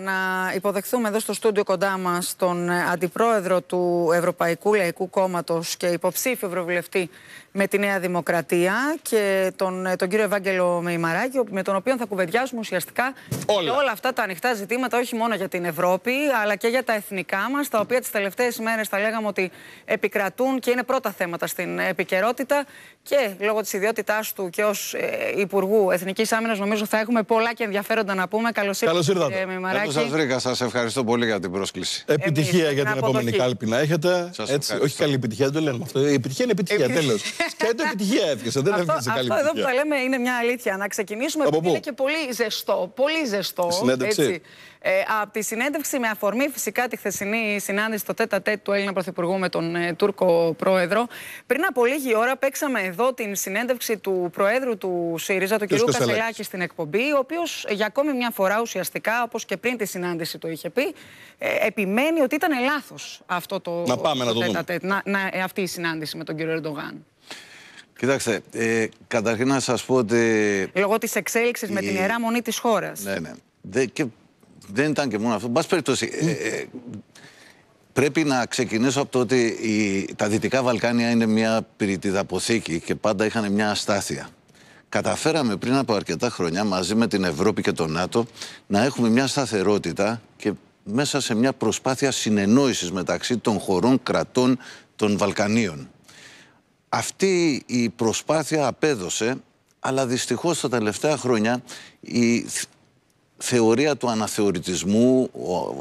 Να υποδεχθούμε εδώ στο στούντιο κοντά μας τον ε, Αντιπρόεδρο του Ευρωπαϊκού Λαϊκού Κόμματος και υποψήφιο Ευρωβουλευτή με τη Νέα Δημοκρατία και τον, ε, τον κύριο Ευάγγελο Μεϊμαράκη, με τον οποίο θα κουβεντιάσουμε ουσιαστικά όλα. όλα αυτά τα ανοιχτά ζητήματα, όχι μόνο για την Ευρώπη, αλλά και για τα εθνικά μας, τα οποία τις τελευταίες μέρες θα λέγαμε ότι επικρατούν και είναι πρώτα θέματα στην επικαιρότητα και λόγω της ιδιότητάς του και ως ε, Υπουργού Εθνικής Άμυνας νομίζω θα έχουμε πολλά και ενδιαφέροντα να πούμε. Καλώς ήρθατε. Καλώς σας βρήκα. Σας ευχαριστώ πολύ για την πρόσκληση. Επιτυχία Εμείς, για την επόμενη κάλπη να έχετε. Έτσι, όχι καλή επιτυχία, δεν το λέμε αυτό. Η επιτυχία είναι επιτυχία, τέλος. Σκέτο επιτυχία έφυγε. Δεν έφυγε καλή επιτυχία. Αυτό εδώ που θα λέμε είναι μια αλήθεια. Να ξεκινήσουμε. Από είναι και πολύ ζεστό. Πολύ ζεστό. Συνέντευξη; Ε, από τη συνέντευξη με αφορμή φυσικά τη χθεσινή συνάντηση στο τέτα τέτ του Έλληνα Πρωθυπουργού με τον ε, Τούρκο Πρόεδρο. Πριν από λίγη ώρα παίξαμε εδώ την συνέντευξη του Προέδρου του ΣΥΡΙΖΑ, του κ. Κασελάκης, στην εκπομπή, ο οποίος για ακόμη μια φορά ουσιαστικά, όπως και πριν τη συνάντηση το είχε πει, ε, επιμένει ότι ήταν λάθος αυτό το, να πάμε το να το να, να, αυτή η συνάντηση με τον κ. Ερντογάν. Κοιτάξτε, ε, καταρχήν να σας πω ότι... Λόγω της εξέλιξης η... με την Ιερά Μονή της χώρας. Ναι, ναι. Δε, και δεν ήταν και μόνο αυτό. Μπας περιπτώσει, ε, ε, πρέπει να ξεκινήσω από το ότι η, τα Δυτικά Βαλκάνια είναι μια πυρητίδα αποθήκη και πάντα είχαν μια αστάθεια. Καταφέραμε πριν από αρκετά χρόνια μαζί με την Ευρώπη και το ΝΑΤΟ να έχουμε μια σταθερότητα και μέσα σε μια προσπάθεια συνεννόησης μεταξύ των χωρών κρατών των Βαλκανίων. Αυτή η προσπάθεια απέδωσε, αλλά δυστυχώς τα τελευταία χρόνια η θεωρία του αναθεωρητισμού,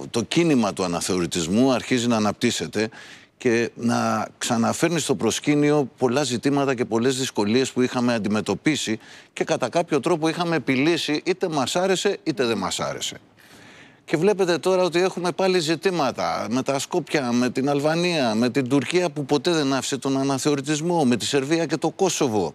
το κίνημα του αναθεωρητισμού αρχίζει να αναπτύσσεται και να ξαναφέρνει στο προσκήνιο πολλά ζητήματα και πολλές δυσκολίες που είχαμε αντιμετωπίσει και κατά κάποιο τρόπο είχαμε επιλύσει είτε μας άρεσε είτε δεν μας άρεσε. Και βλέπετε τώρα ότι έχουμε πάλι ζητήματα με τα Σκόπια, με την Αλβανία, με την Τουρκία που ποτέ δεν άφησε τον αναθεωρητισμό, με τη Σερβία και το Κόσοβο.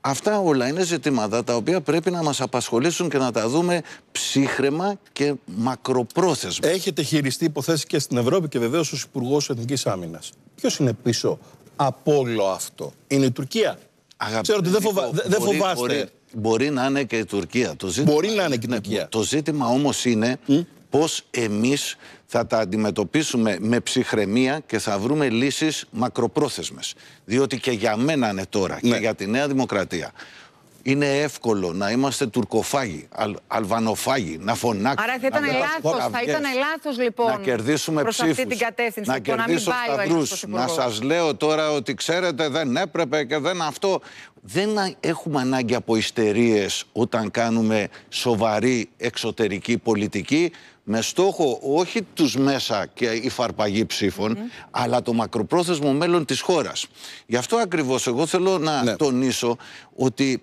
Αυτά όλα είναι ζητήματα τα οποία πρέπει να μας απασχολήσουν και να τα δούμε ψύχρεμα και μακροπρόθεσμα. Έχετε χειριστεί υποθέσεις και στην Ευρώπη και βεβαίως ως Υπουργός Εθνικής Άμυνας. Ποιος είναι πίσω από όλο αυτό. Είναι η Τουρκία; Αγαπητέ, Ξέρω ότι δεν, φοβα... δεν φοβάστε. Μπορεί, μπορεί, να είναι και η Τουρκία. Το ζήτημα, μπορεί να είναι και η Τουρκία. Το ζήτημα όμως είναι πώς εμείς θα τα αντιμετωπίσουμε με ψυχραιμία και θα βρούμε λύσεις μακροπρόθεσμες. Διότι και για μένα είναι τώρα και ναι. για τη Νέα Δημοκρατία είναι εύκολο να είμαστε τουρκοφάγοι, αλ, αλβανοφάγοι, να φωνάξουμε. Άρα θα ήταν λάθος, θα ήταν λάθος λοιπόν. Να κερδίσουμε ψήφους. Να κερδίσω σταυρούς. Να σας λέω τώρα ότι ξέρετε δεν έπρεπε και δεν αυτό. Δεν έχουμε ανάγκη από ιστερίες όταν κάνουμε σοβαρή εξωτερική πολιτική με στόχο όχι τους μέσα και η φαρπαγή ψήφων, αλλά το μακροπρόθεσμο μέλλον της χώρας. Γι' αυτό ακριβώς εγώ θέλω να ναι. τονίσω ότι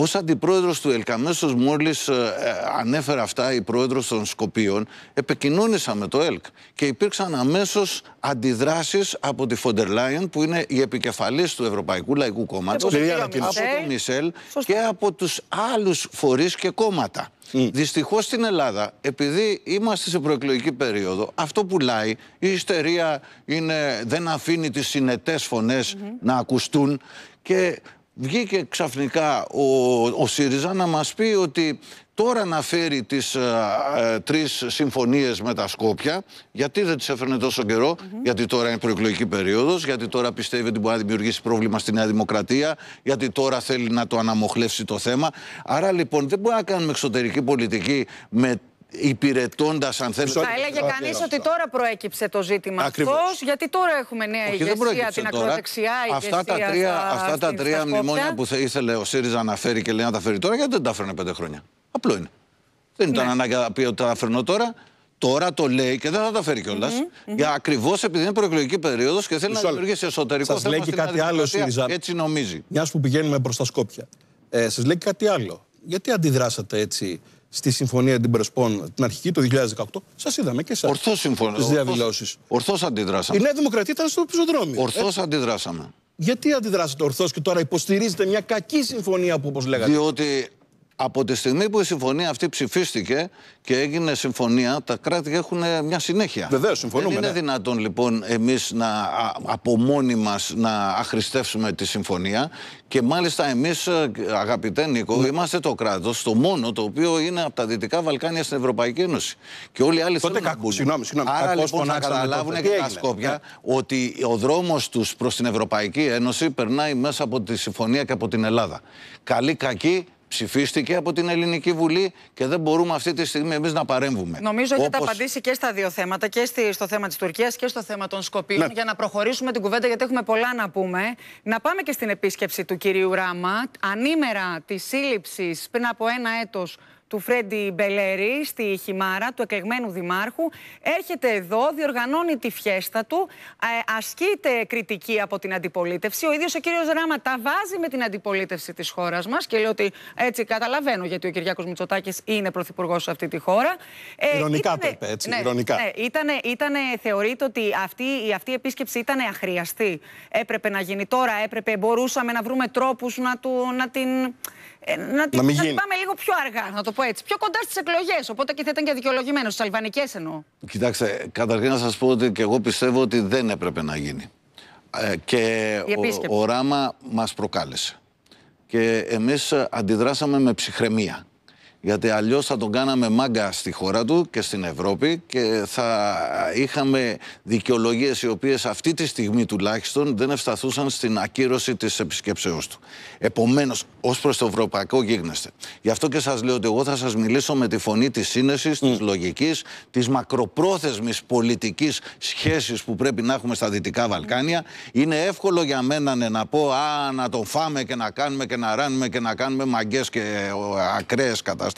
Ω αντιπρόεδρος του ΕΛΚ, αμέσω μόλις ε, ε, ανέφερε αυτά η πρόεδρος των Σκοπίων, επικοινώνησα με το ΕΛΚ και υπήρξαν αμέσως αντιδράσεις από τη Φοντερ Λάιον, που είναι η επικεφαλής του Ευρωπαϊκού Λαϊκού Κόμματος, από τον Μισελ και από τους άλλους φορείς και κόμματα. Mm. Δυστυχώς στην Ελλάδα, επειδή είμαστε σε προεκλογική περίοδο, αυτό πουλάει. Η ιστερία είναι, δεν αφήνει τις συνετές φωνές να ακουστούν και βγήκε ξαφνικά ο, ο ΣΥΡΙΖΑ να μας πει ότι τώρα να φέρει τις α, ε, ε, τρεις συμφωνίες με τα Σκόπια, γιατί δεν τις έφερνε τόσο καιρό, γιατί τώρα είναι προεκλογική περίοδος, γιατί τώρα πιστεύει ότι μπορεί να δημιουργήσει πρόβλημα στη Νέα Δημοκρατία, γιατί τώρα θέλει να το αναμοχλεύσει το θέμα. Άρα λοιπόν δεν μπορεί να κάνουμε εξωτερική πολιτική με υπηρετώντας, αν θέλετε. Θα έλεγε κανείς ότι τώρα προέκυψε το ζήτημα αυτός, γιατί τώρα έχουμε νέα Όχι, ηγεσία, την ακροδεξιά ηγεσία. Αυτά τα τρία, στα, αυτά τα τρία μνημόνια που ήθελε ο ΣΥΡΙΖΑ να φέρει και λέει να τα φέρει τώρα, γιατί δεν τα φέρνε πέντε χρόνια. Απλό είναι. Δεν ήταν ναι. ανάγκη να πει ότι τα φέρνω τώρα. Τώρα το λέει και δεν θα τα φέρει κιόλας. Mm-hmm, mm-hmm. Ακριβώς επειδή είναι προεκλογική περίοδος και θέλει να δημιουργήσει εσωτερικό Σας λέει και κάτι άλλο, ΣΥΡΙΖΑ. Έτσι νομίζει. Μιας που πηγαίνουμε προς τα Σκόπια. Ε, Σας λέει κάτι άλλο. Γιατί αντιδράσατε έτσι στη Συμφωνία την Πρεσπών την αρχική το 2018. Σας είδαμε και εσά. Ορθώς συμφωνώ. Τι διαδηλώσει. Ορθώς αντιδράσαμε. Η Νέα Δημοκρατία ήταν στο πεζοδρόμιο. Ορθώς αντιδράσαμε. Γιατί αντιδράσατε ορθώς και τώρα υποστηρίζετε μια κακή συμφωνία που όπως λέγατε; Διότι από τη στιγμή που η συμφωνία αυτή ψηφίστηκε και έγινε συμφωνία, τα κράτη έχουν μια συνέχεια. Βεβαίως, συμφωνούμε. Δεν είναι ναι. δυνατόν λοιπόν εμείς να από μόνοι μας να αχρηστεύσουμε τη συμφωνία. Και μάλιστα εμείς, ε, αγαπητέ Νίκο, ναι. είμαστε το κράτος, το μόνο το οποίο είναι από τα Δυτικά Βαλκάνια στην Ευρωπαϊκή Ένωση. Και όλοι οι άλλοι Τότε θέλουν να Συγγνώμη, συγγνώμη. Άρα λοιπόν να καταλάβουν και τα Σκόπια ναι. ότι ο δρόμος τους προς την Ευρωπαϊκή Ένωση περνάει μέσα από τη συμφωνία και από την Ελλάδα. Καλή κακή ψηφίστηκε από την Ελληνική Βουλή και δεν μπορούμε αυτή τη στιγμή εμείς να παρέμβουμε. Νομίζω ότι έχετε απαντήσει και στα δύο θέματα, και στο θέμα της Τουρκίας και στο θέμα των Σκοπίων, ναι. για να προχωρήσουμε την κουβέντα, γιατί έχουμε πολλά να πούμε. Να πάμε και στην επίσκεψη του κυρίου Ράμα, ανήμερα της σύλληψης πριν από ένα έτος του Φρέντι Μπελέρη στη Χιμάρα, του εκλεγμένου δημάρχου. Έρχεται εδώ, διοργανώνει τη φιέστα του, ε, ασκείται κριτική από την αντιπολίτευση. Ο ίδιος ο κύριος Ράμα τα βάζει με την αντιπολίτευση της χώρας μας και λέει ότι έτσι καταλαβαίνω γιατί ο Κυριάκος Μητσοτάκης είναι πρωθυπουργός σε αυτή τη χώρα. Ε, ηρωνικά το είπε, έτσι, ναι, ηρωνικά. Ναι, ήτανε, ήτανε, θεωρείται ότι αυτή, η αυτή η επίσκεψη ήταν αχρίαστη. Έπρεπε να γίνει τώρα, έπρεπε, μπορούσαμε να βρούμε τρόπους να, του, να την ε, να, να, την, να πάμε λίγο πιο αργά, να το πω έτσι. Πιο κοντά στις εκλογές. Οπότε και θα ήταν και δικαιολογημένο. Στις αλβανικές εννοώ. Κοιτάξτε, καταρχήν να σας πω ότι και εγώ πιστεύω ότι δεν έπρεπε να γίνει. Ε, και ο, ο Ράμα μας προκάλεσε. Και εμείς αντιδράσαμε με ψυχραιμία γιατί αλλιώς θα τον κάναμε μάγκα στη χώρα του και στην Ευρώπη και θα είχαμε δικαιολογίες οι οποίες αυτή τη στιγμή τουλάχιστον δεν ευσταθούσαν στην ακύρωση της επισκέψεώς του. Επομένως, ως προς το ευρωπαϊκό γίγνεσθε. Γι' αυτό και σας λέω ότι εγώ θα σας μιλήσω με τη φωνή της σύνεσης, mm. της λογικής, της μακροπρόθεσμης πολιτικής σχέσης που πρέπει να έχουμε στα Δυτικά Βαλκάνια. Είναι εύκολο για μένα ναι, να πω α, να τον φάμε και να κάνουμε και να ράνουμε και να κάνουμε μαγκές και ακραίες καταστάσεις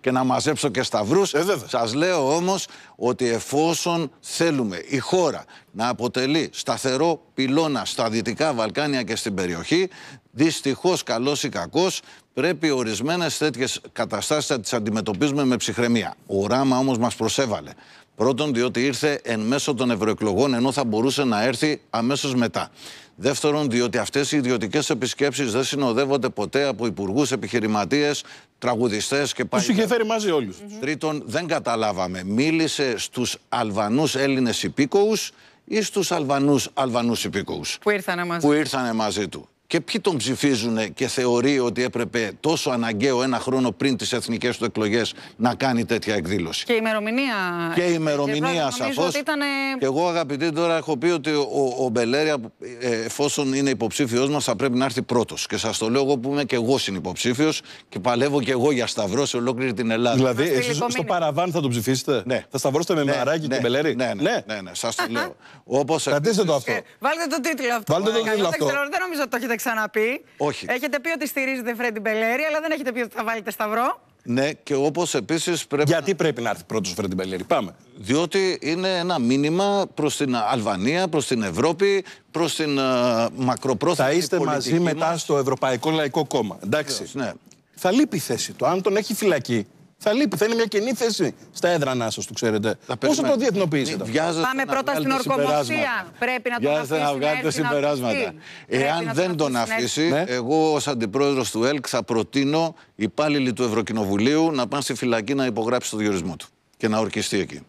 και να μαζέψω και σταυρούς. Ε, Σας λέω όμως ότι εφόσον θέλουμε η χώρα να αποτελεί σταθερό πυλώνα στα Δυτικά Βαλκάνια και στην περιοχή, δυστυχώς καλός ή κακός, πρέπει ορισμένες τέτοιες καταστάσεις να τις αντιμετωπίζουμε με ψυχραιμία. Ο Ράμα όμως μας προσέβαλε. Πρώτον, διότι ήρθε εν μέσω των ευρωεκλογών, ενώ θα μπορούσε να έρθει αμέσως μετά. Δεύτερον, διότι αυτές οι ιδιωτικές επισκέψεις δεν συνοδεύονται ποτέ από υπουργούς, επιχειρηματίες, τραγουδιστές και πάλι. Τους είχε φέρει μαζί όλους. Τρίτον, δεν καταλάβαμε. Μίλησε στους Αλβανούς Έλληνες υπήκοους ή στους Αλβανού Αλβανούς υπήκοους; Που ήρθαν μαζί. Που ήρθαν μαζί του και ποιοι τον ψηφίζουν και θεωρεί ότι έπρεπε τόσο αναγκαίο ένα χρόνο πριν τις εθνικές του εκλογές να κάνει τέτοια εκδήλωση; Και η ημερομηνία. Και η ημερομηνία σαφώς. Ήτανε... Και εγώ αγαπητή τώρα έχω πει ότι ο, ο Μπελέρια, ε, εφόσον είναι υποψήφιος μας, θα πρέπει να έρθει πρώτος. Και σας το λέω εγώ που είμαι και εγώ συνυποψήφιος και παλεύω και εγώ για σταυρό σε ολόκληρη την Ελλάδα. Δηλαδή, εσείς στο παραβάν θα τον ψηφίσετε; Ναι. Θα σταυρώσετε με ναι, μαράκι ναι, και Μπελέρι. Ναι, ναι, ναι, ναι, ναι σας το λέω. Όπως Κρατήστε το αυτό. Ε, βάλτε το τίτλο αυτό. Βάλτε το τίτλο αυτό. Δεν νομίζω ότι το έχετε ξαναπεί. Όχι. Έχετε πει ότι στηρίζετε Φρέντι Μπελέρη, αλλά δεν έχετε πει ότι θα βάλετε σταυρό. Ναι, και όπως επίσης πρέπει. Γιατί πρέπει να έρθει πρώτος ο Φρέντι Μπελέρη, πάμε. Διότι είναι ένα μήνυμα προς την Αλβανία, προς την Ευρώπη, προς την uh, μακροπρόθεσμη. Θα είστε μαζί μετά στο Ευρωπαϊκό Λαϊκό Κόμμα. Εντάξει. ναι. Θα λείπει η θέση του. Αν τον έχει φυλακή, θα λείπει, θα είναι μια κοινή θέση στα έδρανα σα, το ξέρετε. Πώς θα το διεθνοποιήσετε. Πάμε πρώτα στην ορκομοσία. Πρέπει να τον αφήσει. να βγάλετε συμπεράσματα. Εάν δεν τον αφήσει, ναι. εγώ ως αντιπρόεδρος του ΕΛΚ θα προτείνω οι υπάλληλοι του Ευρωκοινοβουλίου να πάνε στη φυλακή να υπογράψει το διορισμό του και να ορκιστεί εκεί.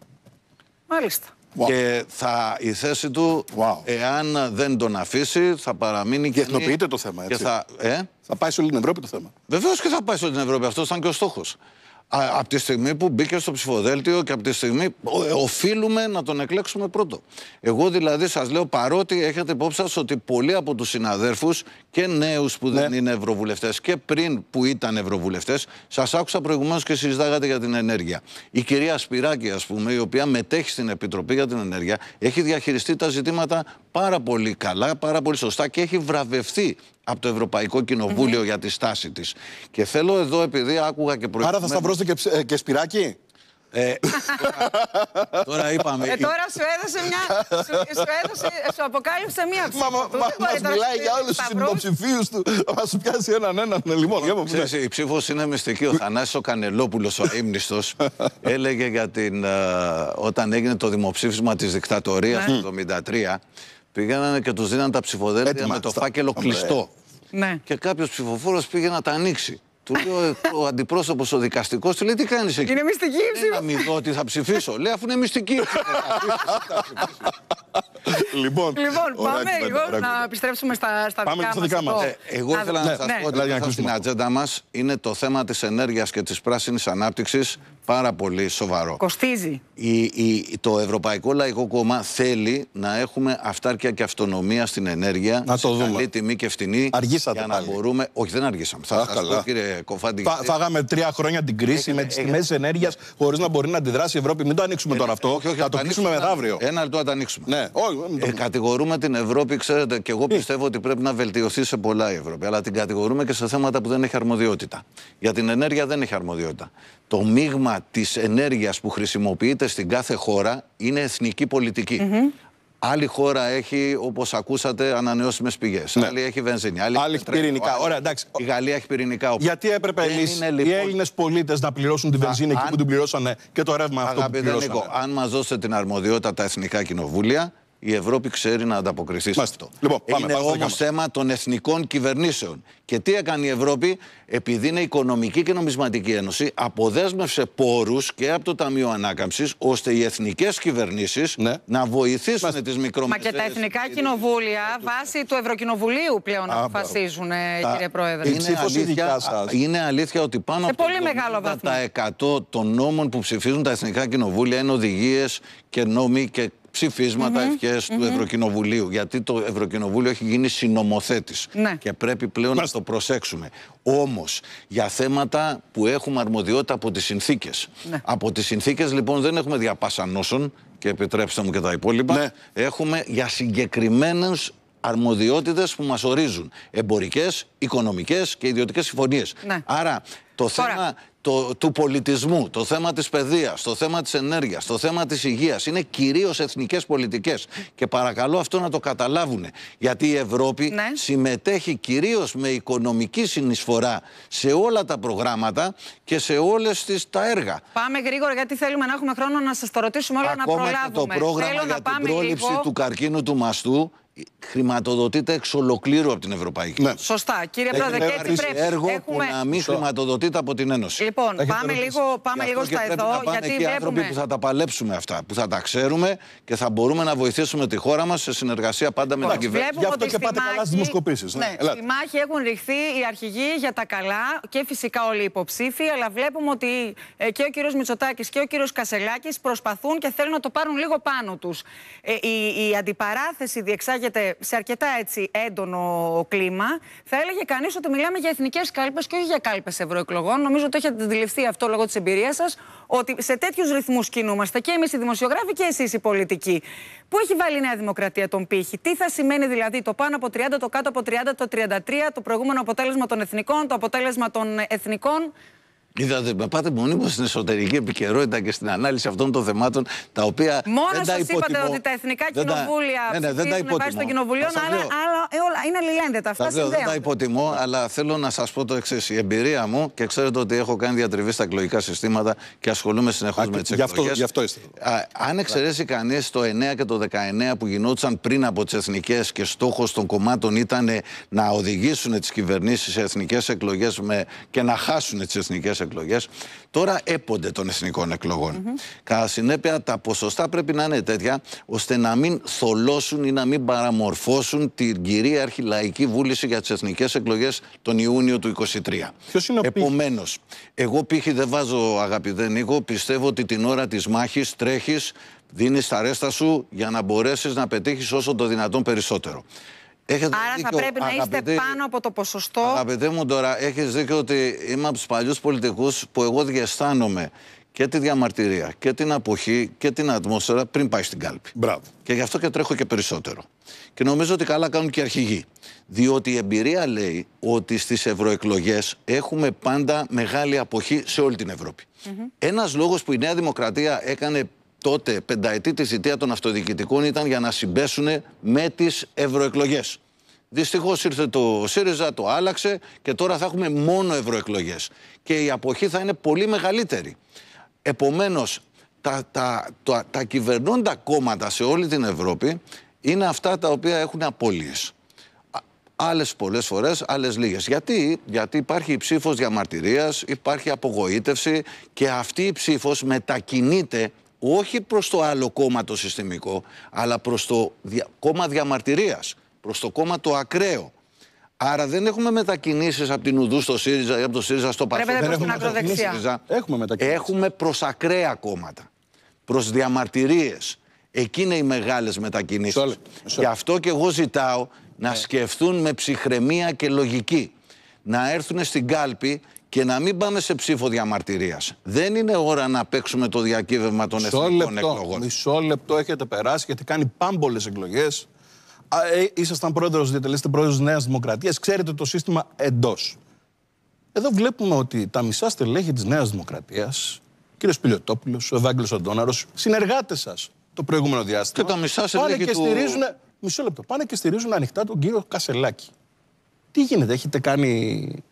Μάλιστα. Και θα, η θέση του, εάν δεν τον αφήσει, θα παραμείνει και. Διεθνοποιείται το θέμα, έτσι. θα, ε; θα πάει σε όλη την Ευρώπη το θέμα. Βεβαίως και θα πάει σε όλη την Ευρώπη. Αυτός ήταν και ο στόχος από τη στιγμή που μπήκε στο ψηφοδέλτιο και από τη στιγμή ε, οφείλουμε να τον εκλέξουμε πρώτο. Εγώ δηλαδή σας λέω παρότι έχετε υπόψη σας ότι πολλοί από τους συναδέρφους και νέους που δεν ναι. είναι ευρωβουλευτές και πριν που ήταν ευρωβουλευτές σας άκουσα προηγουμένως και συζητάγατε για την ενέργεια. Η κυρία Σπυράκη ας πούμε η οποία μετέχει στην Επιτροπή για την Ενέργεια έχει διαχειριστεί τα ζητήματα πάρα πολύ καλά, πάρα πολύ σωστά και έχει βραβευτεί από το Ευρωπαϊκό για τη στάση της. Και θέλω εδώ, επειδή άκουγα και προηγουμένως... Άρα θα σταυρώσετε και, ε, και σπυράκι; Ε, τώρα, τώρα είπαμε. Ε, τώρα σου έδωσε μια. Σου, σου, έδωσε, σου αποκάλυψε μια ψήφο. Μα, μα, μα μιλάει για όλους τους υποψηφίου του. Θα σου πιάσει έναν έναν. Λοιπόν, Ξέρεις, η ψήφος είναι μυστική. Ο Θανάσης ο Κανελόπουλος, ο ύμνηστος, έλεγε για την. Uh, όταν έγινε το δημοψήφισμα της δικτατορίας ναι. το 1973, πήγαιναν και τους δίναν τα ψηφοδέλτια με το φάκελο κλειστό. Ναι. Και κάποιος ψηφοφόρος πήγε να τα ανοίξει. Του λέει ο αντιπρόσωπος ο δικαστικός, του λέει τι κάνεις εκεί; Είναι μυστική η ψήφο. Να μην δω ότι θα ψηφίσω. λέει αφού είναι μυστική. λοιπόν, λοιπόν πάμε λίγο να επιστρέψουμε στα, στα πάμε δικά μας. Ε, εγώ ήθελα να, να σας πω ότι στην ατζέντα μας είναι το θέμα της ενέργειας και της πράσινης ανάπτυξης πάρα πολύ σοβαρό. Κοστίζει. Η, η, το Ευρωπαϊκό Λαϊκό Κόμμα θέλει να έχουμε αυτάρκεια και αυτονομία στην ενέργεια. Να το δούμε. Καλή τιμή και φτηνή. Αργήσατε για να μπορούμε. Όχι, δεν αργήσαμε. Θα σας πω, κύριε Κοφάντη. Φά, φάγαμε τρία χρόνια την κρίση με τις τιμές της ενέργειας χωρίς να μπορεί να αντιδράσει η Ευρώπη. Μην το ανοίξουμε τώρα αυτό. Όχι, όχι, θα το κλείσουμε μεθαύριο. Ένα λεπτό θα το ανοίξουμε. Ναι, όχι, ε, κατηγορούμε την Ευρώπη, ξέρετε, και εγώ πιστεύω ότι πρέπει να βελτιωθεί σε πολλά η Ευρώπη. Αλλά την κατηγορούμε και σε θέματα που δεν έχει αρμοδιότητα. Για την ενέργεια δεν έχει αρμοδιότητα. Το μείγμα της ενέργειας που χρησιμοποιείται στην κάθε χώρα είναι εθνική πολιτική. Άλλη χώρα έχει, όπως ακούσατε, ανανεώσιμες πηγές. Ναι. Άλλη έχει βενζίνη. Άλλη, άλλη έχει πυρηνικά. Ωραία, εντάξει. Η Γαλλία έχει πυρηνικά. Όπως. Γιατί έπρεπε εμείς λοιπόν... οι Έλληνες πολίτες να πληρώσουν τη βενζίνη εκεί που την πληρώσανε και το ρεύμα αυτό που πληρώσανε; Νίκο, αν μας δώσετε την αρμοδιότητα τα εθνικά κοινοβούλια, η Ευρώπη ξέρει να ανταποκριθεί σε αυτό. Λοιπόν, πάμε, είναι όμως θέμα των εθνικών κυβερνήσεων. Και τι έκανε η Ευρώπη, επειδή είναι οικονομική και νομισματική ένωση, αποδέσμευσε πόρους και από το Ταμείο Ανάκαμψης, ώστε οι εθνικές κυβερνήσεις ναι. να βοηθήσουν Μας... τις μικρομεσαίες. Μα και τα εθνικά κοινοβούλια, βάσει του Ευρωκοινοβουλίου πλέον Α, αποφασίζουν, ε, τα... κύριε Πρόεδρε. Είναι αλήθεια, είναι αλήθεια ότι πάνω από το 100 των νόμων που ψηφίζουν τα εθνικά κοινοβούλια είναι οδηγίες και νόμοι και ψηφίσματα mm-hmm. ευχές του Ευρωκοινοβουλίου. Γιατί το Ευρωκοινοβούλιο έχει γίνει συνομοθέτης. Ναι. Και πρέπει πλέον να το προσέξουμε. Όμως, για θέματα που έχουμε αρμοδιότητα από τις συνθήκες. Ναι. Από τις συνθήκες, λοιπόν, δεν έχουμε διαπάσα νόσων, και επιτρέψτε μου και τα υπόλοιπα. Ναι. Έχουμε για συγκεκριμένου αρμοδιότητες που μας ορίζουν εμπορικές, οικονομικές και ιδιωτικές συμφωνίες. Ναι. Άρα το θέμα το, του πολιτισμού, το θέμα της παιδείας, το θέμα της ενέργειας, το θέμα της υγείας είναι κυρίως εθνικές πολιτικές και παρακαλώ αυτό να το καταλάβουν γιατί η Ευρώπη ναι. συμμετέχει κυρίως με οικονομική συνεισφορά σε όλα τα προγράμματα και σε όλες τις τα έργα. Πάμε γρήγορα γιατί θέλουμε να έχουμε χρόνο να σας το ρωτήσουμε όλα Ακόμα να προλάβουμε. Και το πρόγραμμα για την πρόληψη του καρκίνου του μαστού χρηματοδοτείται εξ ολοκλήρου από την Ευρωπαϊκή ναι. Σωστά. Κύριε Πρόεδρε, και έτσι πρέπει. έργο έχουμε... που να μην χρηματοδοτείται από την Ένωση. Λοιπόν, πάμε λίγο, πάμε λίγο στα εδώ. Να γιατί εκεί βλέπουμε... άνθρωποι που θα τα παλέψουμε αυτά, που θα τα ξέρουμε και θα μπορούμε να βοηθήσουμε τη χώρα μας σε συνεργασία πάντα με την κυβέρνηση. Γι' αυτό και πάτε καλά στις δημοσκοπήσεις. Ναι, ναι στη μάχη έχουν ρηχθεί οι αρχηγοί για τα καλά και φυσικά όλοι οι υποψήφοι, αλλά βλέπουμε ότι ε, και ο κύριος Μητσοτάκης και ο κύριος Κασελάκης προσπαθούν και θέλουν να το πάρουν λίγο πάνω τους. Ε, η, η αντιπαράθεση διεξάγει σε αρκετά έτσι έντονο κλίμα, θα έλεγε κανείς ότι μιλάμε για εθνικές κάλπες και όχι για κάλπες ευρωεκλογών. Νομίζω ότι έχετε αντιληφθεί αυτό λόγω της εμπειρίας σας, ότι σε τέτοιους ρυθμούς κινούμαστε και εμείς οι δημοσιογράφοι και εσείς οι πολιτικοί. Πού έχει βάλει η Νέα Δημοκρατία τον πύχη, τι θα σημαίνει δηλαδή το πάνω από 30, το κάτω από 30, το 33, το προηγούμενο αποτέλεσμα των εθνικών, το αποτέλεσμα των εθνικών; Είδατε, με πάτε μονίμως στην εσωτερική επικαιρότητα και στην ανάλυση αυτών των θεμάτων, τα οποία Μόνο δεν σας είπατε ότι τα εθνικά κοινοβούλια ναι, ναι, δεν τα υποτιμώ. των κοινοβουλίων, αλλά, αλλά ε, όλα είναι αλληλένδετα. Αυτά συνδέονται. Δεν τα υποτιμώ, αλλά θέλω να σας πω το εξής. Η εμπειρία μου, και ξέρετε ότι έχω κάνει διατριβή στα εκλογικά συστήματα και ασχολούμαι συνεχώς με τις εκλογές. Γι' αυτό είστε. αν εξαιρέσει κανείς το 9 και το 19 που γινόντουσαν πριν από τις εθνικές και στόχος των κομμάτων ήταν να οδηγήσουν τις κυβερνήσεις σε εθνικές εκλογές και να χάσουν τις εθνικές εκλογέ. Τώρα έπονται των εθνικών εκλογών. Mm-hmm. Κατά συνέπεια, τα ποσοστά πρέπει να είναι τέτοια ώστε να μην θολώσουν ή να μην παραμορφώσουν την κυρίαρχη λαϊκή βούληση για τις εθνικές εκλογές τον Ιούνιο του 2023. Ποιος είναι ο Επομένως, εγώ π.χ. δεν βάζω αγαπητέ Νίκο, πιστεύω ότι την ώρα της μάχης τρέχεις, δίνεις τα ρέστα σου για να μπορέσεις να πετύχεις όσο το δυνατόν περισσότερο. Έχετε Άρα δίκιο, θα πρέπει να είστε πάνω από το ποσοστό. Αγαπητέ μου τώρα, έχεις δίκιο ότι είμαι από τους παλιούς πολιτικούς που εγώ διαισθάνομαι και τη διαμαρτυρία και την αποχή και την ατμόσφαιρα πριν πάει στην κάλπη. Μπράβο. Και γι' αυτό και τρέχω και περισσότερο. Και νομίζω ότι καλά κάνουν και οι αρχηγοί. Διότι η εμπειρία λέει ότι στις ευρωεκλογές έχουμε πάντα μεγάλη αποχή σε όλη την Ευρώπη. Mm -hmm. Ένας λόγος που η Νέα Δημοκρατία έκανε τότε πενταετή τη θητεία των αυτοδιοικητικών ήταν για να συμπέσουν με τις ευρωεκλογές. Δυστυχώς ήρθε το ΣΥΡΙΖΑ, το άλλαξε και τώρα θα έχουμε μόνο ευρωεκλογές. Και η αποχή θα είναι πολύ μεγαλύτερη. Επομένως, τα, τα, τα, τα κυβερνώντα κόμματα σε όλη την Ευρώπη είναι αυτά τα οποία έχουν απώλειες. Άλλες πολλές φορές, άλλες λίγες. Γιατί; Γιατί υπάρχει η ψήφος διαμαρτυρίας, υπάρχει απογοήτευση και αυτή η ψήφος μετακινείται όχι προς το άλλο κόμμα το συστημικό, αλλά προς το κόμμα διαμαρτυρίας, προς το κόμμα το ακραίο. Άρα δεν έχουμε μετακινήσεις από την Ουδού στο ΣΥΡΙΖΑ ή από το ΣΥΡΙΖΑ στο Πασόκ. Δεν έχουμε ακροδεξιά. Έχουμε μετακινήσεις. Έχουμε προς ακραία κόμματα. Προς διαμαρτυρίες. Εκεί είναι οι μεγάλες μετακινήσεις. Γι' αυτό και εγώ ζητάω να ναι. σκεφτούν με ψυχραιμία και λογική. Να έρθουν στην κάλπη και να μην πάμε σε ψήφο διαμαρτυρίας. Δεν είναι ώρα να παίξουμε το διακύβευμα των Μισό εθνικών λεπτό, εκλογών. Μισό λεπτό έχετε περάσει, γιατί κάνει πάμπολες εκλογές. Ε, ήσασταν πρόεδρος, διατελέσετε πρόεδρος της Νέας Δημοκρατίας. Ξέρετε το σύστημα εντός. Εδώ βλέπουμε ότι τα μισά στελέχη της Νέας Δημοκρατίας, κύριος Πιλιοτόπουλο, ο Ευάγγελος Αντώναρος, συνεργάτες σας το προηγούμενο διάστημα. Και τα μισά στελέχη του... στηρίζουν Μισό λεπτό. Πάνε και στηρίζουν ανοιχτά τον κύριο Κασελάκη. Τι γίνεται, έχετε κάνει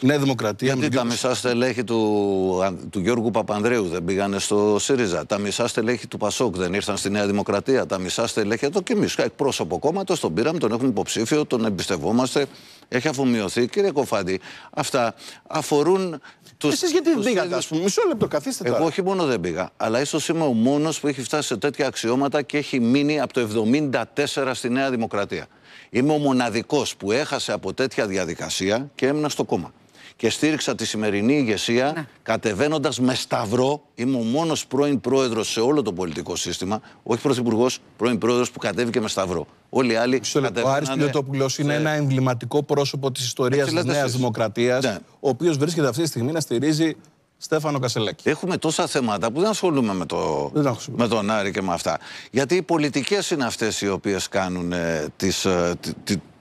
Νέα Δημοκρατία. Γιατί τα μισά στελέχη του, του Γιώργου Παπανδρέου δεν πήγανε στο ΣΥΡΙΖΑ. Τα μισά στελέχη του Πασόκ δεν ήρθαν στη Νέα Δημοκρατία. Τα μισά στελέχη εδώ και εμείς. Εκπρόσωπο κόμματος τον πήραμε, τον έχουμε υποψήφιο, τον εμπιστευόμαστε. Έχει αφομοιωθεί. Κύριε Κοφάντη, αυτά αφορούν του. Εσείς γιατί δεν πήγατε, ας πούμε; Μισό λεπτό, καθίστε τώρα. Εγώ όχι μόνο δεν πήγα, αλλά ίσως είμαι ο μόνος που έχει φτάσει σε τέτοια αξιώματα και έχει μείνει από το 1974 στη Νέα Δημοκρατία. Είμαι ο μοναδικός που έχασε από τέτοια διαδικασία και έμεινα στο κόμμα και στήριξα τη σημερινή ηγεσία ναι. κατεβαίνοντας με σταυρό. Είμαι ο μόνος πρώην πρόεδρος σε όλο το πολιτικό σύστημα, όχι πρωθυπουργός, πρώην πρόεδρος που κατέβηκε με σταυρό. Όλοι οι άλλοι. Ο Άρης Πιλιοτόπουλο είναι ένα εμβληματικό πρόσωπο της ιστορίας της Νέας Δημοκρατίας, ναι. ο οποίος βρίσκεται αυτή τη στιγμή να στηρίζει Στέφανο Κασελάκη. Έχουμε τόσα θέματα που δεν ασχολούμαι με, το, με τον Άρη και με αυτά. Γιατί οι πολιτικές είναι αυτές οι οποίες κάνουν ε, τις, ε,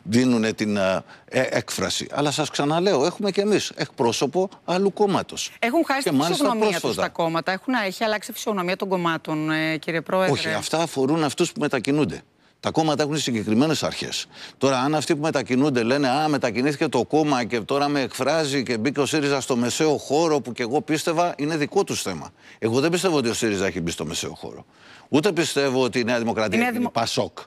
δίνουν την ε, ε, έκφραση. Αλλά σας ξαναλέω, έχουμε και εμείς εκπρόσωπο άλλου κόμματος. Έχουν χάσει τη φυσιογνωμία τους τα κόμματα. Έχουν, έχει αλλάξει η φυσιογνωμία των κομμάτων, ε, κύριε Πρόεδρε. Όχι, αυτά αφορούν αυτούς που μετακινούνται. Τα κόμματα έχουν συγκεκριμένες αρχές. Τώρα, αν αυτοί που μετακινούνται λένε Α, μετακινήθηκε το κόμμα και τώρα με εκφράζει και μπήκε ο ΣΥΡΙΖΑ στο μεσαίο χώρο που και εγώ πίστευα, είναι δικό τους θέμα. Εγώ δεν πιστεύω ότι ο ΣΥΡΙΖΑ έχει μπει στο μεσαίο χώρο. Ούτε πιστεύω ότι η Νέα Δημοκρατία είναι δημο... Πασόκ.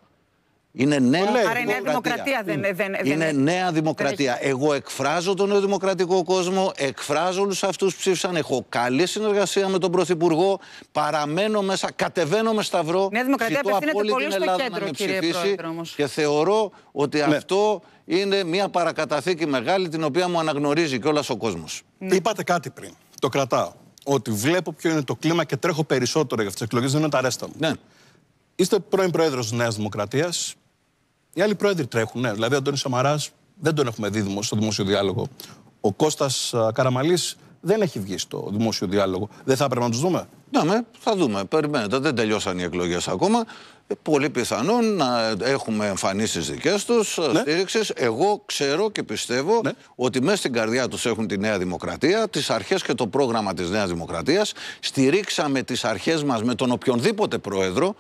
Είναι νέα δημοκρατία. Άρα η νέα δημοκρατία δεν, δεν, Είναι νέα δημοκρατία. Εγώ εκφράζω τον νέο δημοκρατικό κόσμο, εκφράζω όλους αυτούς που ψήφισαν. Έχω καλή συνεργασία με τον Πρωθυπουργό. Παραμένω μέσα, κατεβαίνω με σταυρό. Νέα δημοκρατία απευθύνεται πολύ στο κέντρο, κύριε Πρόεδρε. Όμως. Και θεωρώ ότι ναι. αυτό είναι μια παρακαταθήκη μεγάλη την οποία μου αναγνωρίζει κιόλας ο κόσμος. Ναι. Είπατε κάτι πριν. Το κρατάω. Ότι βλέπω ποιο είναι το κλίμα και τρέχω περισσότερο για αυτές τις εκλογές. Δεν είναι τα ρέστα μου. Ναι. Είστε πρώην πρόεδρος της Νέας Δημοκρατίας. Οι άλλοι πρόεδροι τρέχουν, ναι. Δηλαδή, ο Αντώνης Σαμαράς δεν τον έχουμε δει στο δημόσιο διάλογο. Ο Κώστας Καραμαλής δεν έχει βγει στο δημόσιο διάλογο. Δεν θα έπρεπε να τους δούμε; Ναι, θα δούμε. Περιμένετε. Δεν τελειώσαν οι εκλογές ακόμα. Ε, πολύ πιθανόν να έχουμε εμφανίσεις δικές τους ναι. στήριξης. Εγώ ξέρω και πιστεύω ναι. ότι μέσα στην καρδιά τους έχουν τη Νέα Δημοκρατία, τις αρχές και το πρόγραμμα της Νέας Δημοκρατίας. Στηρίξαμε τις αρχές μας με τον οποιονδήποτε πρόεδρο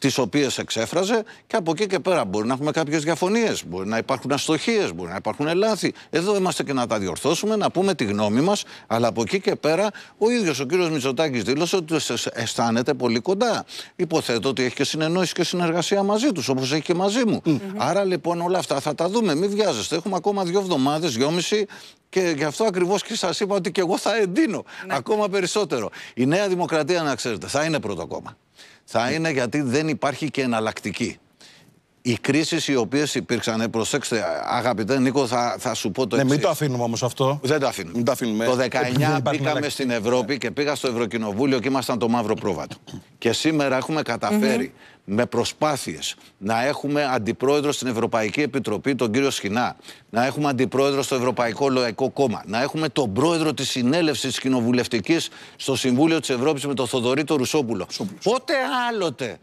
τις οποίες εξέφραζε και από εκεί και πέρα μπορεί να έχουμε κάποιες διαφωνίες, μπορεί να υπάρχουν αστοχίες, μπορεί να υπάρχουν λάθη. Εδώ είμαστε και να τα διορθώσουμε, να πούμε τη γνώμη μας, αλλά από εκεί και πέρα ο ίδιος ο κύριος Μητσοτάκης δήλωσε ότι αισθάνεται πολύ κοντά. Υποθέτω ότι έχει και συνεννόηση και συνεργασία μαζί τους, όπως έχει και μαζί μου. Άρα λοιπόν όλα αυτά θα τα δούμε, μην βιάζεστε. Έχουμε ακόμα δύο εβδομάδες, δυόμιση και γι' αυτό ακριβώς και σας είπα ότι και εγώ θα εντείνω ναι. ακόμα περισσότερο. Η Νέα Δημοκρατία, να ξέρετε, θα είναι πρώτο κόμμα θα είναι γιατί δεν υπάρχει και εναλλακτική. Οι κρίσεις οι οποίες υπήρξαν, ε, προσέξτε, αγαπητέ Νίκο, θα, θα σου πω το εξή. Ναι, μην το αφήνουμε όμως αυτό. Δεν το αφήνουμε. Μην το αφήνουμε. Το 19 μπήκαμε στην Ευρώπη και πήγα στο Ευρωκοινοβούλιο και ήμασταν το μαύρο πρόβατο. και σήμερα έχουμε καταφέρει με προσπάθειες να έχουμε αντιπρόεδρο στην Ευρωπαϊκή Επιτροπή, τον κύριο Σχοινά, να έχουμε αντιπρόεδρο στο Ευρωπαϊκό Λαϊκό Κόμμα, να έχουμε τον πρόεδρο της συνέλευσης κοινοβουλευτικής στο Συμβούλιο της Ευρώπης με τον Θοδωρή Ρουσόπουλος. Πότε άλλοτε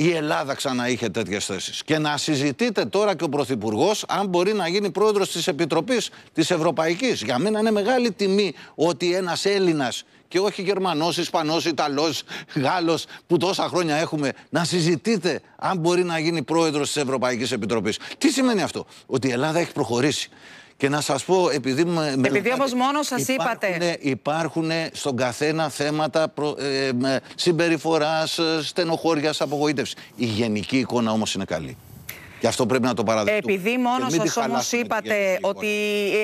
η Ελλάδα ξανά είχε τέτοιες θέσεις. Και να συζητείτε τώρα και ο Πρωθυπουργός αν μπορεί να γίνει πρόεδρος της Επιτροπής της Ευρωπαϊκής. Για μένα είναι μεγάλη τιμή ότι ένας Έλληνας και όχι Γερμανός, Ισπανός, Ιταλός, Γάλλος που τόσα χρόνια έχουμε να συζητείτε αν μπορεί να γίνει πρόεδρος της Ευρωπαϊκής Επιτροπής. Τι σημαίνει αυτό, Ότι η Ελλάδα έχει προχωρήσει. Και να σας πω, επειδή... Επειδή όμως μόνος σας είπατε... Υπάρχουν στον καθένα θέματα προ, ε, συμπεριφοράς, στενοχώριας, απογοήτευσης. Η γενική εικόνα όμως είναι καλή. Και αυτό πρέπει να το παραδεχτούμε. Επειδή μόνος σα όμω είπατε ότι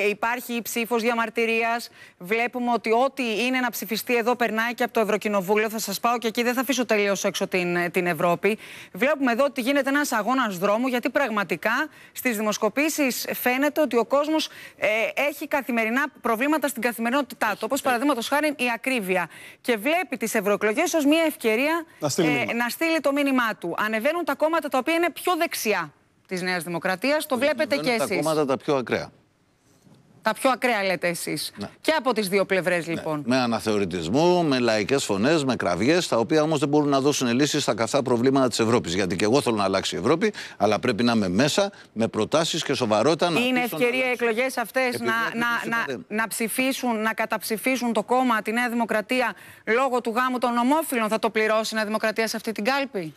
ε, υπάρχει ψήφος διαμαρτυρίας, βλέπουμε ότι ό,τι είναι να ψηφιστεί εδώ περνάει και από το Ευρωκοινοβούλιο. Θα σας πάω και εκεί δεν θα αφήσω τελείως έξω την, την Ευρώπη. Βλέπουμε εδώ ότι γίνεται ένας αγώνας δρόμου, γιατί πραγματικά στις δημοσκοπήσεις φαίνεται ότι ο κόσμος ε, έχει καθημερινά προβλήματα στην καθημερινότητά του. Όπως παραδείγματος χάρη η ακρίβεια. Και βλέπει τις ευρωεκλογές ως μια ευκαιρία να στείλει, ε, να στείλει το μήνυμά του. Ανεβαίνουν τα κόμματα τα οποία είναι πιο δεξιά της Νέας Δημοκρατίας. Το βλέπετε και εσείς. Τα κόμματα τα πιο ακραία. Τα πιο ακραία λέτε εσείς. Ναι. Και από τις δύο πλευρές, ναι. λοιπόν. Με αναθεωρητισμό, με λαϊκές φωνές, με κραυγές, τα οποία όμως δεν μπορούν να δώσουν λύσεις στα καυτά προβλήματα της Ευρώπης. Γιατί και εγώ θέλω να αλλάξει η Ευρώπη, αλλά πρέπει να είμαι μέσα με προτάσεις και σοβαρότητα να Είναι ευκαιρία οι εκλογές αυτές να, να, να, να, ψηφίσουν, να καταψηφίσουν το κόμμα, τη Νέα Δημοκρατία, λόγω του γάμου των ομόφυλων. Θα το πληρώσει η Νέα Δημοκρατία σε αυτή την κάλπη;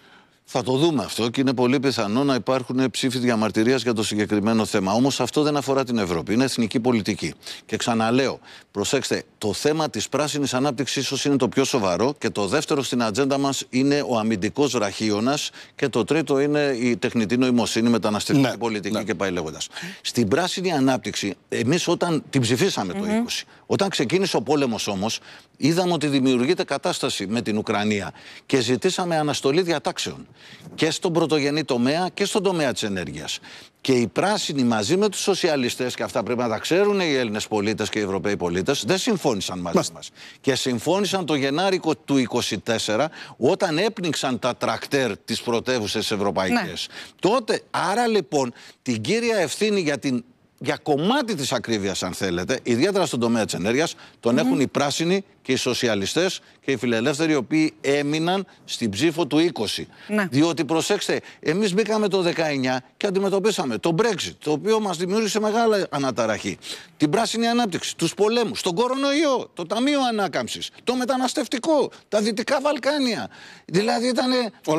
Θα το δούμε αυτό και είναι πολύ πιθανό να υπάρχουν ψήφοι διαμαρτυρίας για το συγκεκριμένο θέμα. Όμως αυτό δεν αφορά την Ευρώπη. Είναι εθνική πολιτική. Και ξαναλέω, προσέξτε, το θέμα της πράσινης ανάπτυξης ίσως είναι το πιο σοβαρό και το δεύτερο στην ατζέντα μας είναι ο αμυντικός βραχίωνα και το τρίτο είναι η τεχνητή νοημοσύνη, μεταναστευτική ναι, πολιτική ναι. και πάει λέγοντας. Στην πράσινη ανάπτυξη, εμείς όταν την ψηφίσαμε το 20, όταν ξεκίνησε ο πόλεμος όμως, είδαμε ότι δημιουργείται κατάσταση με την Ουκρανία και ζητήσαμε αναστολή διατάξεων και στον πρωτογενή τομέα και στον τομέα της ενέργειας. Και οι πράσινοι μαζί με τους σοσιαλιστές, και αυτά πρέπει να τα ξέρουν οι Έλληνες πολίτες και οι Ευρωπαίοι πολίτες, δεν συμφώνησαν μαζί μας. μας. Και συμφώνησαν το Γενάρη του 2024 όταν έπνιξαν τα τρακτέρ της πρωτεύουσες ευρωπαϊκές. Ναι. Τότε, άρα λοιπόν, την κύρια ευθύνη για την για κομμάτι της ακρίβειας αν θέλετε, ιδιαίτερα στον τομέα της ενέργειας, τον έχουν οι πράσινοι και οι σοσιαλιστές και οι φιλελεύθεροι οι οποίοι έμειναν στην ψήφο του 20. Ναι. Διότι προσέξτε, εμείς μπήκαμε το 19 και αντιμετωπίσαμε το Brexit, το οποίο μας δημιούργησε μεγάλη αναταραχή. Την πράσινη ανάπτυξη, τους πολέμους, τον κορονοϊό, το Ταμείο Ανάκαμψης, το μεταναστευτικό, τα Δυτικά Βαλκάνια. Δηλαδή ήταν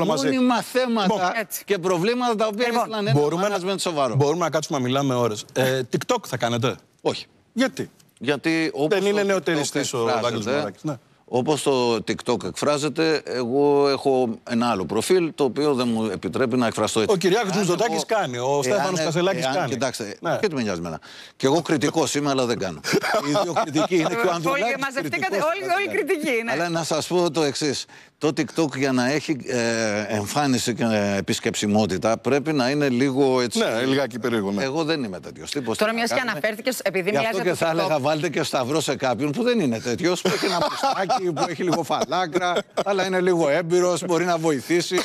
μόνιμα θέματα και προβλήματα τα οποία λοιπόν, ήθελαν ένα μπορούμε σοβαρό. Μπορούμε να κάτσουμε να μιλάμε ώρες. Ε, TikTok θα κάνετε; Όχι. Γιατί; Γιατί Δεν είναι νεοτεριστή ο Βάγγελος Μαράκης. Ναι. Όπως το TikTok εκφράζεται, εγώ έχω ένα άλλο προφίλ το οποίο δεν μου επιτρέπει να εκφραστώ έτσι. Ο Κυριάκος Μητσοτάκης έχω... κάνει, ο Στέφανος Κασελάκης κάνει. Κοιτάξτε, ναι. και τι με νοιάζει μένα. Και εγώ κριτικό είμαι, αλλά δεν κάνω. Οι δύο κριτικοί είναι και ο Ανδρουλάκης. Μαζευτήκατε όλοι, όλοι κριτικοί. Ναι. Αλλά να σας πω το εξής. Το TikTok για να έχει ε, εμφάνιση και επισκεψιμότητα πρέπει να είναι λίγο έτσι. Ναι, λιγάκι περίεργο. Ναι. Εγώ δεν είμαι τέτοιος τύπος. Τώρα, μιας και αναφέρθηκες, επειδή μιλάτε. Γι' αυτό και θα έλεγα, βάλτε και σταυρός σε κάποιον που δεν είναι τέτοιος, που έχει ένα πιστάκι, που έχει λίγο φαλάκρα, αλλά είναι λίγο έμπειρος, μπορεί να βοηθήσει.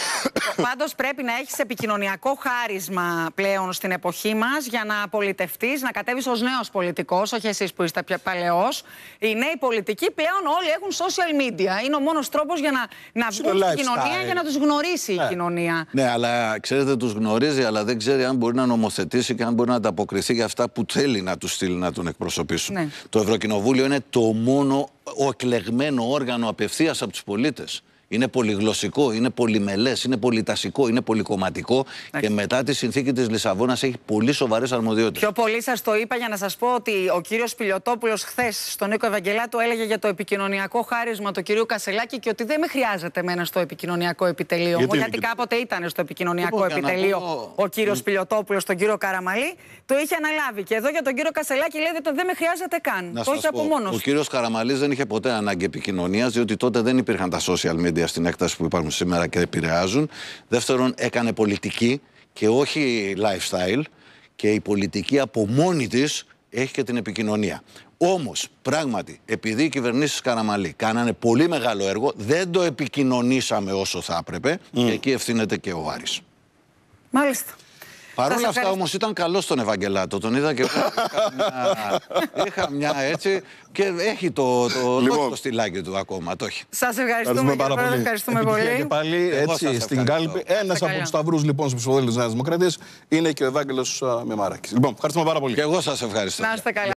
Πάντως πρέπει να έχεις επικοινωνιακό χάρισμα πλέον στην εποχή μας για να πολιτευτείς, να κατέβεις ως νέος πολιτικός, όχι εσείς που είστε πια παλαιός. Οι νέοι πολιτικοί πλέον όλοι έχουν social media. Είναι ο μόνος τρόπος για να, να βγουν στην κοινωνία για να τους γνωρίσει η ναι. κοινωνία. Ναι, αλλά ξέρετε, τους γνωρίζει, αλλά δεν ξέρει αν μπορεί να νομοθετήσει και αν μπορεί να ανταποκριθεί για αυτά που θέλει να τους στείλει να τον εκπροσωπήσουν. Ναι. Το Ευρωκοινοβούλιο είναι το μόνο ο εκλεγμένο όργανο απευθείας από τους πολίτες. Είναι πολυγλωσσικό, είναι πολυμελές, είναι πολυτασικό, είναι πολυκομματικό και μετά τη συνθήκη της Λισαβόνας έχει πολύ σοβαρές αρμοδιότητες. Πιο πολύ σας το είπα για να σας πω ότι ο κύριος Πιλιοτόπουλος χθες στον Νίκο Ευαγγελάτου έλεγε για το επικοινωνιακό χάρισμα του κυρίου Κασελάκη και ότι δεν με χρειάζεται εμένα στο επικοινωνιακό επιτελείο γιατί, μου. Γιατί κάποτε ήταν στο επικοινωνιακό επιτελείο πω... ο κύριος Πιλιοτόπουλος, τον κύριο Καραμαλή, το είχε αναλάβει. Και εδώ για τον κύριο Κασελάκη λέει ότι δεν με χρειάζεται καν. Να το έχει από μόνος. Ο κύριος Καραμαλής δεν είχε ποτέ ανάγκη επικοινωνίας, διότι τότε δεν υπήρχαν τα social media στην έκταση που υπάρχουν σήμερα και επηρεάζουν. Δεύτερον, έκανε πολιτική και όχι lifestyle και η πολιτική από μόνη της έχει και την επικοινωνία. Όμως, πράγματι, επειδή οι κυβερνήσεις Καραμαλή κάνανε πολύ μεγάλο έργο, δεν το επικοινωνήσαμε όσο θα έπρεπε και εκεί ευθύνεται και ο Άρης. Μάλιστα. Παρ' όλα αυτά όμως ήταν καλό στον Ευαγγελάτο. Τον είδα και εγώ. είχα, μια, έτσι και έχει το, το, λοιπόν. το στυλάκι του ακόμα. Το έχει. Σας ευχαριστούμε, πάρα πολύ. Ευχαριστούμε πολύ. Και πάλι έτσι στην κάλπη. Ένας από τους σταυρούς λοιπόν στους ψηφοδέλτε τη Νέας Δημοκρατίας είναι και ο Ευάγγελος Μεμάρακη. Λοιπόν, ευχαριστούμε πάρα πολύ. Και εγώ σας ευχαριστώ. Να είστε καλά.